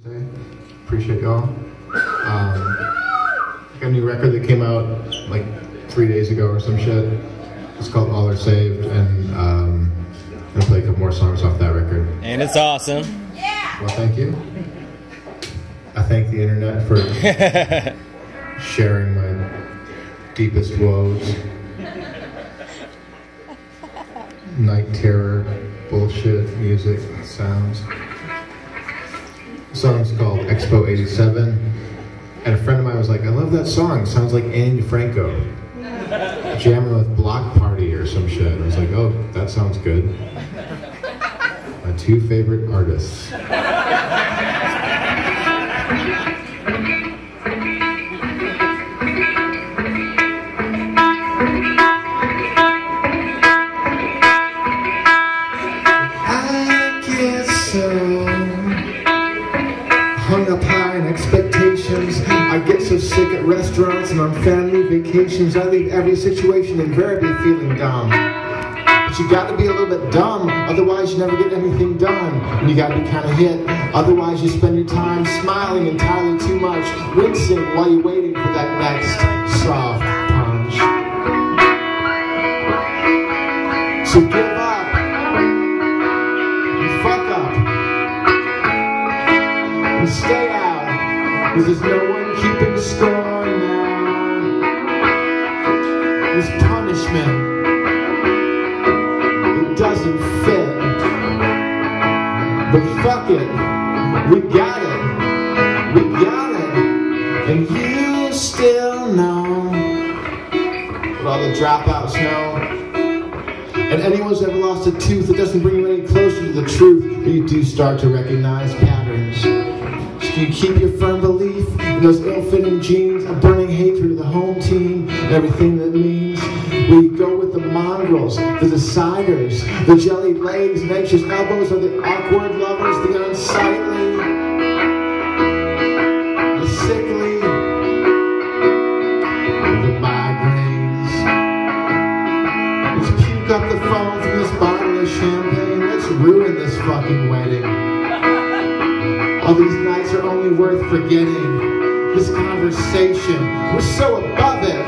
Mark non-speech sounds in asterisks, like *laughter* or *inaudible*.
Tuesday. Appreciate y'all. Um, got a new record that came out like three days ago or some shit. It's called All Are Saved, and um, I'm gonna play a couple more songs off that record. And it's awesome. Yeah. Well, thank you. I thank the internet for *laughs* sharing my deepest woes. Night terror, bullshit, music, sounds. Song's called Expo 87. And a friend of mine was like, I love that song. Sounds like Ani DiFranco. Jamming with Bloc Party or some shit. I was like, oh, that sounds good. My two favorite artists. I get so restaurants and on family vacations. I leave every situation invariably feeling dumb. But you gotta be a little bit dumb, otherwise you never get anything done. And you gotta be kinda hit, otherwise you spend your time smiling entirely too much, wincing while you're waiting for that next soft punch. So give up. and Fuck up. And stay out. Cause there's no one keeping score Punishment. It doesn't fit. But fuck it. We got it. We got it. And you still know what all the dropouts know. And anyone who's ever lost a tooth, it doesn't bring you any closer to the truth, but you do start to recognize patterns. So you keep your firm belief in those ill-fitting jeans, a burning hatred of the home team, everything that means. We go with the mongrels, the deciders, the jellied legs and anxious elbows are the awkward lovers, the unsightly, the sickly, the migraines. Let's puke up the phone from this bottle of champagne. Let's ruin this fucking wedding. All these nights are only worth forgetting. This conversation, we're so above it.